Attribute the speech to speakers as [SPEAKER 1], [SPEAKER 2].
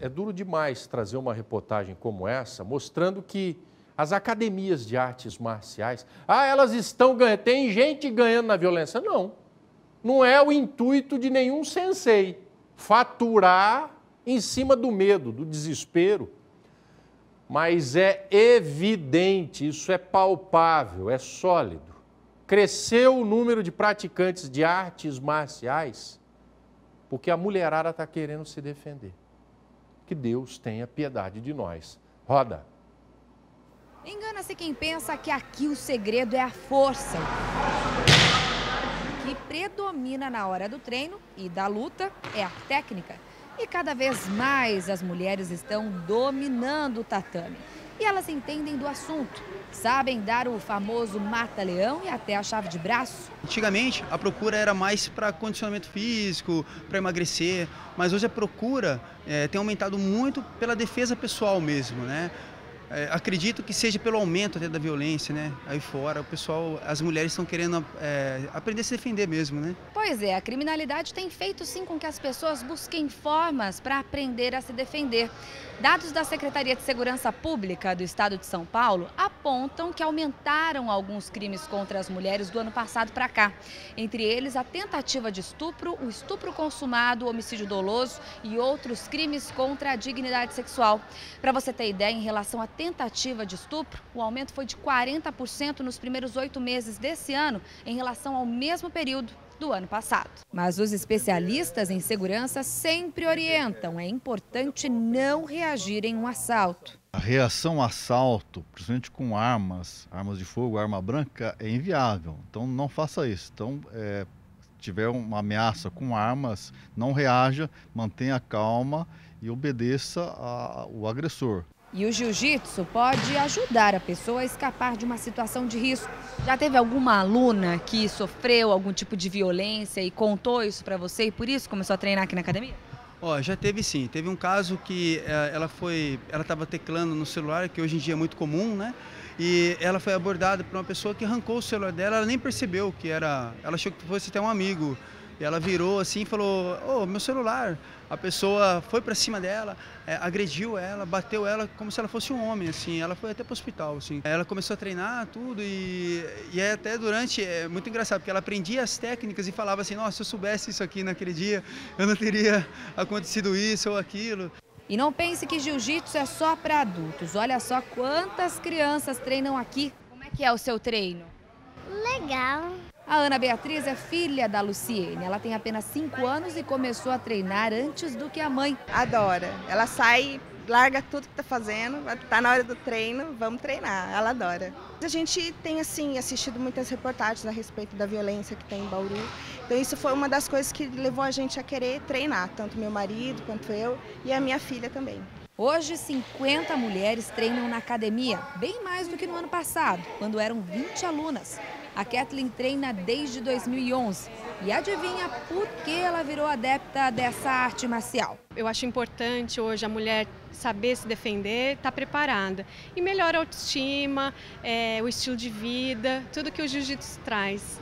[SPEAKER 1] É duro demais trazer uma reportagem como essa, mostrando que as academias de artes marciais, ah, elas estão ganhando, tem gente ganhando na violência. Não. Não é o intuito de nenhum sensei faturar em cima do medo, do desespero. Mas é evidente, isso é palpável, é sólido. Cresceu o número de praticantes de artes marciais porque a mulherada está querendo se defender. Que Deus tenha piedade de nós. Roda.
[SPEAKER 2] Engana-se quem pensa que aqui o segredo é a força. Que predomina na hora do treino e da luta é a técnica. E cada vez mais as mulheres estão dominando o tatame. E elas entendem do assunto, sabem dar o famoso mata-leão e até a chave de braço.
[SPEAKER 3] Antigamente a procura era mais para condicionamento físico, para emagrecer, mas hoje a procura é, tem aumentado muito pela defesa pessoal mesmo, né? É, acredito que seja pelo aumento até da violência, né? Aí fora, o pessoal, as mulheres estão querendo é, aprender a se defender mesmo, né?
[SPEAKER 2] Pois é, a criminalidade tem feito sim com que as pessoas busquem formas para aprender a se defender. Dados da Secretaria de Segurança Pública do Estado de São Paulo apontam que aumentaram alguns crimes contra as mulheres do ano passado para cá. Entre eles, a tentativa de estupro, o estupro consumado, o homicídio doloso e outros crimes contra a dignidade sexual. Para você ter ideia, em relação à tentativa de estupro, o aumento foi de 40% nos primeiros oito meses desse ano em relação ao mesmo período do ano passado. Mas os especialistas em segurança sempre orientam: é importante não reagir em um assalto.
[SPEAKER 4] A reação ao assalto, principalmente com armas, armas de fogo, arma branca, é inviável. Então não faça isso. Então, é, tiver uma ameaça com armas, não reaja, mantenha calma e obedeça ao agressor.
[SPEAKER 2] E o jiu-jitsu pode ajudar a pessoa a escapar de uma situação de risco. Já teve alguma aluna que sofreu algum tipo de violência e contou isso para você e por isso começou a treinar aqui na academia?
[SPEAKER 3] Ó, oh, já teve sim. Teve um caso que uh, ela foi, ela estava teclando no celular, que hoje em dia é muito comum, né? E ela foi abordada por uma pessoa que arrancou o celular dela, ela nem percebeu que era, ela achou que fosse até um amigo. E ela virou assim e falou: Ô, oh, meu celular. A pessoa foi para cima dela, é, agrediu ela, bateu ela como se ela fosse um homem, assim. Ela foi até para o hospital, assim. Ela começou a treinar tudo e, e é até durante. É muito engraçado, porque ela aprendia as técnicas e falava assim: Nossa, se eu soubesse isso aqui naquele dia, eu não teria acontecido isso ou aquilo.
[SPEAKER 2] E não pense que jiu-jitsu é só para adultos. Olha só quantas crianças treinam aqui. Como é que é o seu treino?
[SPEAKER 5] Legal.
[SPEAKER 2] A Ana Beatriz é filha da Luciene. Ela tem apenas 5 anos e começou a treinar antes do que a mãe.
[SPEAKER 6] Adora. Ela sai, larga tudo que está fazendo, está na hora do treino, vamos treinar. Ela adora. A gente tem assim assistido muitas reportagens a respeito da violência que tem em Bauru. Então isso foi uma das coisas que levou a gente a querer treinar, tanto meu marido quanto eu e a minha filha também.
[SPEAKER 2] Hoje, 50 mulheres treinam na academia, bem mais do que no ano passado, quando eram 20 alunas. A Kathleen treina desde 2011 e adivinha por que ela virou adepta dessa arte marcial?
[SPEAKER 7] Eu acho importante hoje a mulher saber se defender, estar tá preparada. E melhora a autoestima, é, o estilo de vida, tudo que o jiu-jitsu traz.